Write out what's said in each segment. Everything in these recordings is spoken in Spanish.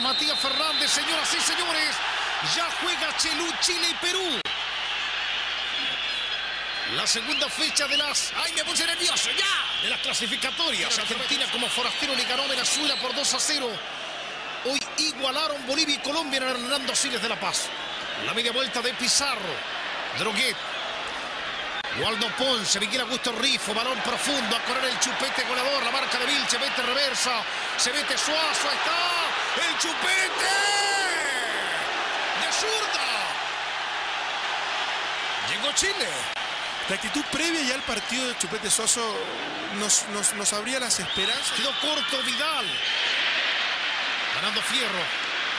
Matías Fernández, señoras y señores. Ya juega Chelú, Chile y Perú. La segunda fecha de las... ¡Ay, me puse nervioso! ¡Ya! De las clasificatorias. Argentina como forastero le ganó a Venezuela por 2 a 0. Hoy igualaron Bolivia y Colombia en Hernando Siles de La Paz. La media vuelta de Pizarro. Droguet. Waldo Ponce, Miguel Augusto Rifo, balón profundo, a correr el chupete goleador, la marca de Vilche, mete reversa, se mete Suazo, está el chupete de zurda. Llegó Chile. La actitud previa ya al partido de Chupete Suazo nos, nos, nos abría las esperanzas. Quedó corto Vidal. Ganando Fierro.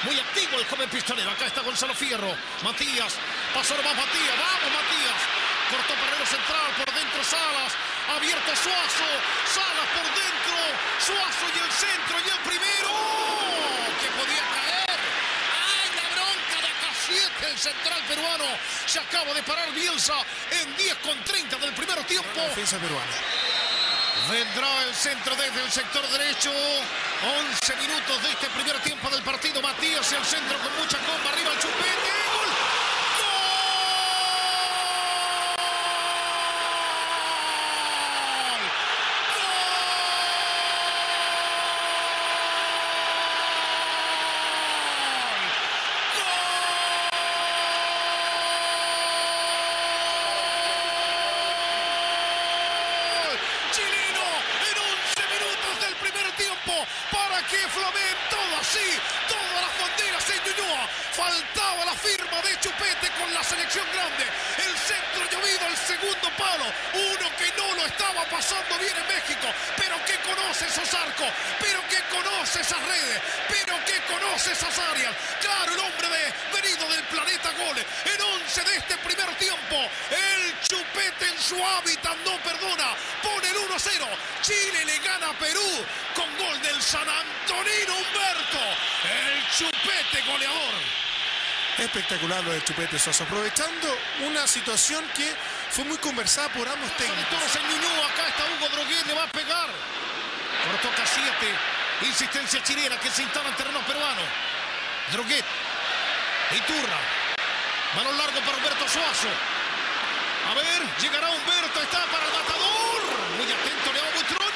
Muy activo el joven pistolero. Acá está Gonzalo Fierro. Matías. Pasó nomás Matías. Vamos, Matías. Cortó Parrero central. Por dentro Salas. Abierto Suazo. Salas por dentro. Suazo y el centro. Y el primero. Que podía caer. ¡Ay, la bronca de 7! El central peruano. Se acaba de parar Bielsa en 10 con 30 del primer tiempo. Defensa peruana. Vendrá el centro desde el sector derecho. 11 minutos de este primer tiempo del partido. Matías el centro con mucha comba. Arriba el chupete. ¡Gol! ¡Gol! ¡Gol! Chileno en 11 minutos del primer para que Flamen todo así, todas las banderas en Ñuñoa. Faltaba la firma de Chupete con la selección grande. El centro llovido, el segundo palo. Uno que no lo estaba pasando bien en México, pero que conoce esos arcos, pero que conoce esas redes, pero que conoce esas áreas. Claro, el hombre de, venido del planeta Gol. En 11 de este primer tiempo, el Chupete en su hábitat no perdona. Pone el 1-0. Chile le gana a Perú con gol del San Antonino Humberto. El Chupete goleador. Espectacular lo de Chupete Suazo. Aprovechando una situación que fue muy conversada por ambos técnicos. Todos en Ñuñoa, acá está Hugo Droguet, le va a pegar. Cortó Casiete. Insistencia chilena que se instala en terreno peruano. Droguet. Iturra. Balón largo para Humberto Suazo. A ver, llegará Humberto, está para el matador. Muy atento, León Butrón.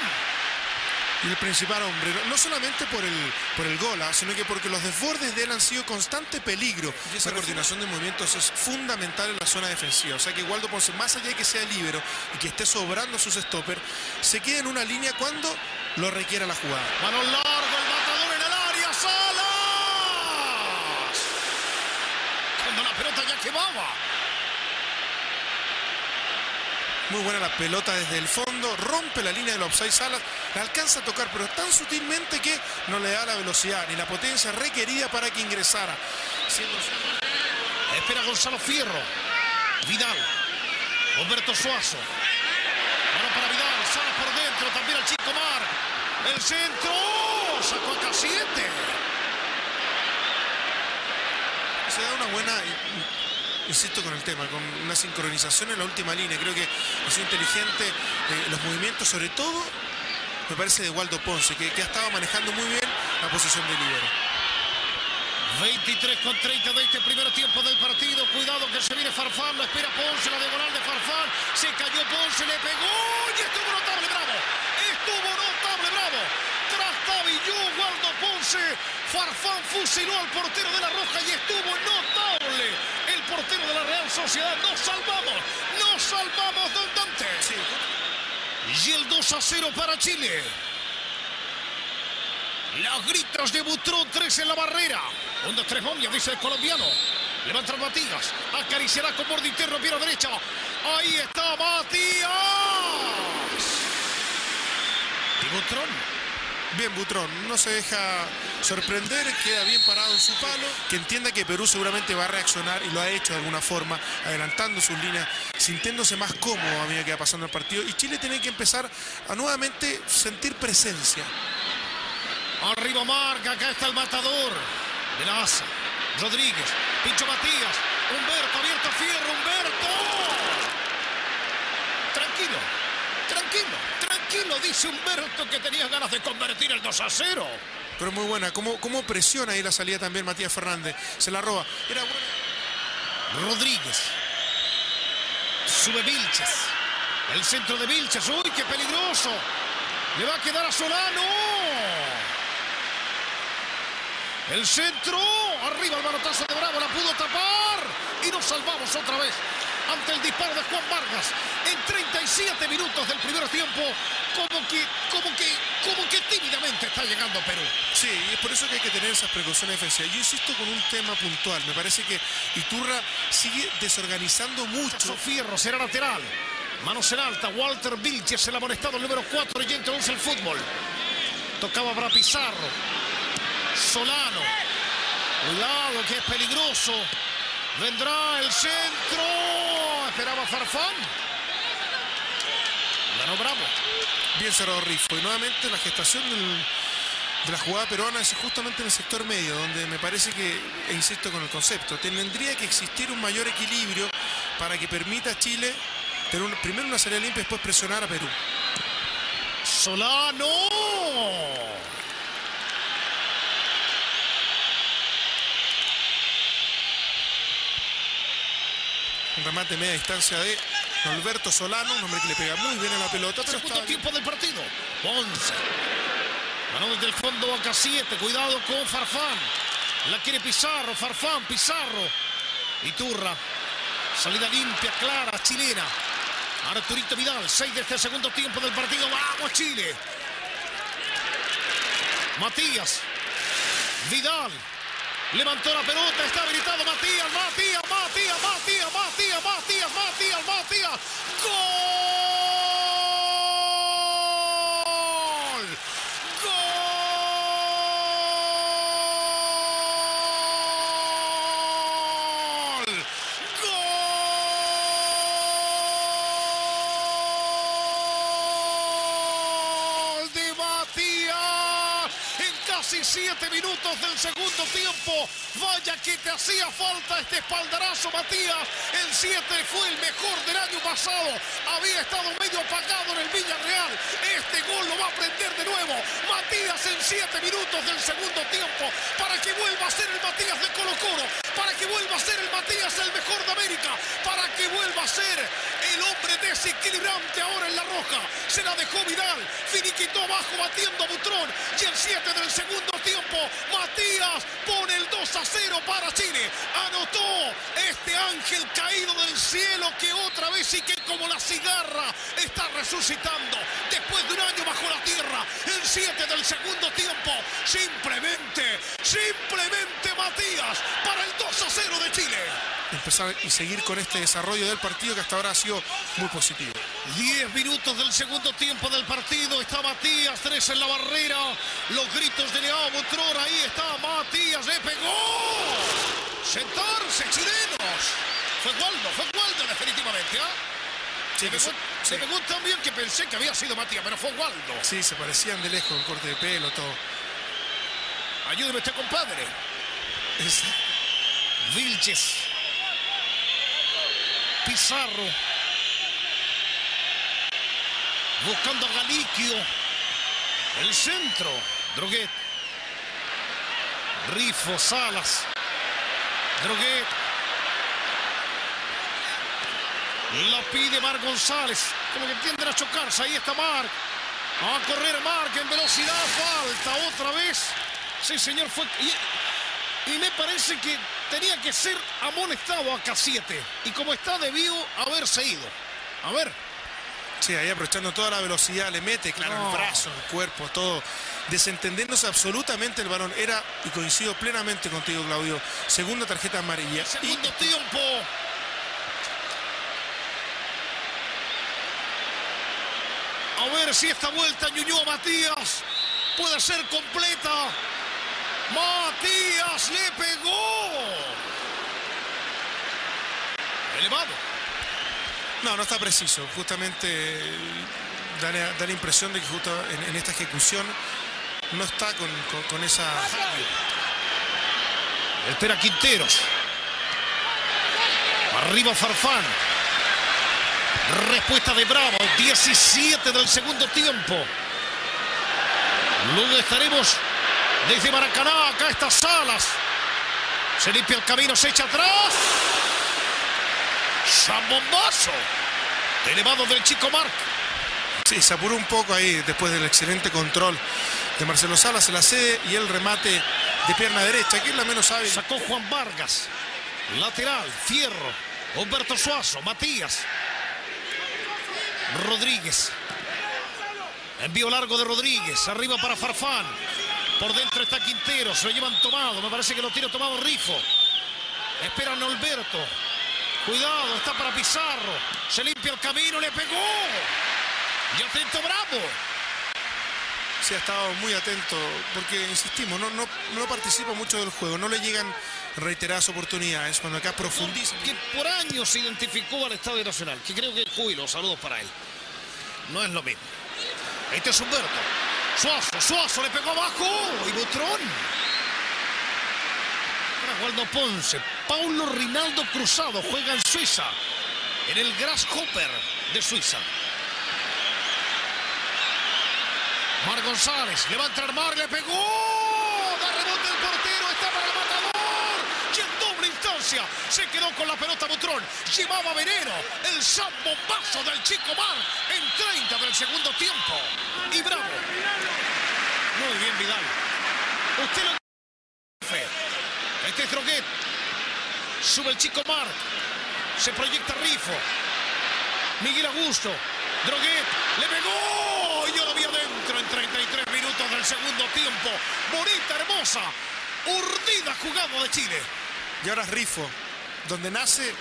Y el principal hombre, no solamente por el, por el gol, ah, sino que porque los desbordes de él han sido constante peligro. Y esa coordinación de movimientos es fundamental en la zona defensiva. O sea que Waldo Ponce, más allá de que sea libero y que esté sobrando sus stoppers, se quede en una línea cuando lo requiera la jugada. Balón largo, el matador en el área, Salas. Cuando la pelota ya quemaba. Muy buena la pelota desde el fondo, rompe la línea del offside Salas, la alcanza a tocar, pero tan sutilmente que no le da la velocidad ni la potencia requerida para que ingresara. Espera Gonzalo Fierro. Vidal. Humberto Suazo. Para Vidal. Salas por dentro. También el Chico Mar. El centro. Sacó a Casiete. se da una buena, insisto con el tema, con una sincronización en la última línea. Creo que ha sido inteligente eh, los movimientos, sobre todo, me parece, de Waldo Ponce, que, ha estado manejando muy bien la posición de libero. 23 con 30 de este primer tiempo del partido. Cuidado que se viene Farfán. Lo espera Ponce. La diagonal de Farfán. Se cayó Ponce. Le pegó. Y estuvo notable, bravo. Estuvo notable, bravo. Trastabilló Waldo Farfán fusiló al portero de la Roja y estuvo notable. El portero de la Real Sociedad. Nos salvamos. Nos salvamos, Don Dante. Y el 2 a 0 para Chile. Los gritos de Butrón, tres en la barrera. Dos, tres, bombias, dice el colombiano. Levanta Matías. Acariciará con borde interno, pierna derecha. Ahí está Matías. Y Butrón. Bien, Butrón, no se deja sorprender, queda bien parado en su palo, que entienda que Perú seguramente va a reaccionar y lo ha hecho de alguna forma, adelantando sus líneas, sintiéndose más cómodo a medida que va pasando el partido. Y Chile tiene que empezar a nuevamente sentir presencia. Arriba marca, acá está el matador. De la Asa. Rodríguez. Pincho Matías. Humberto, abierto Fierro. Humberto. Tranquilo. Tranquilo. Tranquilo, dice Humberto que tenía ganas de convertir el 2 a 0. pero muy buena. ¿Cómo, cómo presiona ahí la salida también Matías Fernández? Se la roba. Era Rodríguez. Sube Vilches. El centro de Vilches. ¡Uy, qué peligroso! Le va a quedar a Solano. El centro. Arriba el manotazo de Bravo. La pudo tapar. Y nos salvamos otra vez ante el disparo de Juan Vargas en 37 minutos del primer tiempo, como que, como que, como que tímidamente está llegando Perú. Sí, y es por eso que hay que tener esas precauciones defensivas. Yo insisto con un tema puntual. Me parece que Iturra sigue desorganizando mucho. Fierro será lateral. Manos en alta. Walter Vilches, el amonestado, el número 4 y introduce el fútbol. Tocaba para Pizarro. Solano. Cuidado que es peligroso. Vendrá el centro. Esperaba Farfán. Ganó Bravo. Bien cerrado Rifo. Y nuevamente la gestación de la jugada peruana es justamente en el sector medio, donde me parece que, e insisto con el concepto, tendría que existir un mayor equilibrio para que permita a Chile tener primero una salida limpia y después presionar a Perú. Solano. Un remate media distancia de Alberto Solano, un hombre que le pega muy bien a la pelota. Pero Segundo tiempo del partido. Ponce. Ganó desde el fondo Boca 7. Cuidado con Farfán. La quiere Pizarro. Farfán, Pizarro. Iturra. Salida limpia, clara, chilena. Arturito Vidal. 6 de este segundo tiempo del partido. ¡Vamos, Chile! Matías. Vidal. Levantó la pelota, está habilitado Matías, Matías, Matías, Matías, Matías, Matías, Matías, Matías. ¡Gol! ¡Gol! ¡Gol de Matías! En casi siete minutos del segundo tiempo. Vaya que te hacía falta este espaldarazo, Matías. El 7 fue el mejor del año pasado. Había estado medio apagado en el Villarreal. Este gol lo va a prender de nuevo. Matías en 7 minutos del segundo tiempo. Para que vuelva a ser el Matías de Colo Colo. Para que vuelva a ser el Matías el mejor de América. Para que vuelva a ser el hombre desequilibrante ahora en la roja. Se la dejó Vidal. Finiquitó abajo batiendo a Butrón. Y el 7 del segundo tiempo. Matías pone el 2 a 0 para Chile. Anotó este ángel caído del cielo que otra vez y que como la cigarra está resucitando. Después de un año 37 del segundo tiempo. Simplemente, simplemente Matías para el 2 a 0 de Chile. Empezar y seguir con este desarrollo del partido que hasta ahora ha sido muy positivo. 10 minutos del segundo tiempo del partido. Está Matías, 3 en la barrera. Los gritos de Leao Butrón. Ahí está Matías, le pegó. Sentarse, chilenos. Fue Waldo, fue Waldo definitivamente. ¿ah? Se, pegó, se pegó tan bien que pensé que había sido Matías, pero fue Waldo. Sí, se parecían de lejos, un corte de pelo, todo. Ayúdeme este compadre. Es- Vilches. Pizarro. Buscando a Galiquio. El centro. Droguet. Rifo, Salas. Droguet. La pide Mar González. Como que tienden a chocarse. Ahí está Marc. Va a correr Marc en velocidad. Falta otra vez. Sí, señor. Fue. Y, y me parece que tenía que ser amonestado a K7. Y como está, debió haberse ido. A ver. Sí, ahí aprovechando toda la velocidad, le mete, claro, No. el brazo, el cuerpo, todo. Desentendiéndose absolutamente el balón. Era, y coincido plenamente contigo, Claudio, segunda tarjeta amarilla. Y Segundo tiempo. A ver si esta vuelta Ñuñoa Matías puede ser completa. Matías le pegó. Elevado. No, no está preciso. Justamente eh, da la, da la impresión de que justo en, en esta ejecución no está con, con- con esa... Espera Quinteros. Arriba Farfán. Respuesta de Bravo. 17 del segundo tiempo. Luego estaremos Desde Maracaná, acá está Salas. Se limpia el camino, se echa atrás. Zambombazo. Elevado del chico Marc. Sí, se apuró un poco ahí después del excelente control de Marcelo Salas en la sede y el remate de pierna derecha, que es la menos hábil. Sacó Juan Vargas. Lateral, Fierro, Humberto Suazo, Matías. Rodríguez. Envío largo de Rodríguez. Arriba para Farfán. Por dentro está Quintero. Se lo llevan tomado. Me parece que lo tiene tomado Rifo. Esperan Alberto. Cuidado, está para Pizarro. Se limpia el camino, le pegó. Y atento Bravo. Sí, ha estado muy atento, porque insistimos, no, no, no participa mucho del juego, no le llegan reiteradas oportunidades cuando acá profundiza. Que por años se identificó al Estadio Nacional, que creo que Júbilo, saludos para él. No es lo mismo. Este es Humberto. Suazo, Suazo le pegó abajo. Y Butrón. Waldo Ponce. Paulo Rinaldo Cruzado juega en Suiza. En el Grasshopper de Suiza. Mar González. Le va a entrar Mar. Le pegó. Da rebote el portero. Está para el matador. Y en Se quedó con la pelota Butrón. Llevaba veneno. El zambombazo del chico Mar. En 30 del segundo tiempo. Y bravo. Muy bien Vidal. Usted lo... Este es Droguet. Sube el chico Marc. Se proyecta Rifo. Miguel Augusto. Droguet. Le pegó. Y ahora vi adentro en 33 minutos del segundo tiempo. Bonita, hermosa. Urdida jugada de Chile. Y ahora es Rifo, donde nace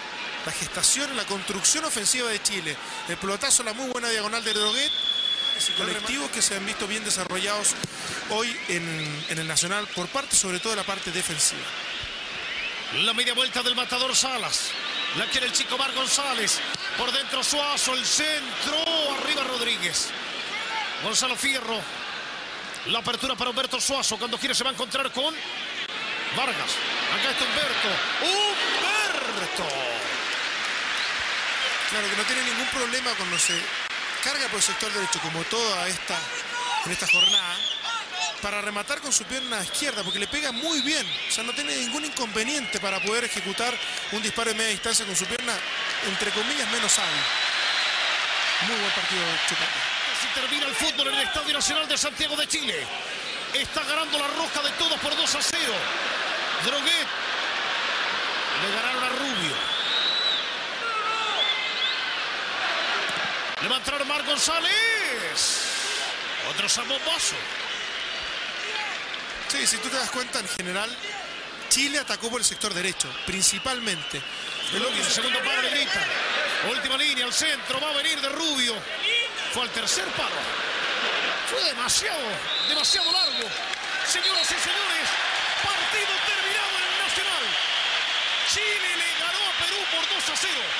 la gestación y la construcción ofensiva de Chile. El pelotazo, la muy buena diagonal de Droguet. Y colectivos que se han visto bien desarrollados hoy en, en el Nacional por parte sobre todo de la parte defensiva. La media vuelta del matador Salas. La quiere el chico Mar González. Por dentro Suazo, el centro. Arriba Rodríguez. Gonzalo Fierro. La apertura para Humberto Suazo. Cuando quiere se va a encontrar con Vargas. Acá está Humberto. Humberto. Claro que no tiene ningún problema cuando se carga por el sector derecho, como toda esta en esta jornada para rematar con su pierna izquierda, porque le pega muy bien. O sea, no tiene ningún inconveniente para poder ejecutar un disparo de media distancia con su pierna, entre comillas, menos hábil. Muy buen partido Chupete. Así termina el fútbol en el Estadio Nacional de Santiago de Chile. Está ganando la roja de todos por 2 a 0. Droguet. Le ganaron a Rubio. Le va a entrar Mar González. Otro zambombazo. Sí, si tú te das cuenta, en general, Chile atacó por el sector derecho, principalmente. El el segundo palo le grita. Última línea, al centro, va a venir de Rubio. Fue al tercer palo. Fue demasiado, demasiado largo. Señoras y señores, partido terminado en el Nacional. Chile le ganó a Perú por 2 a 0.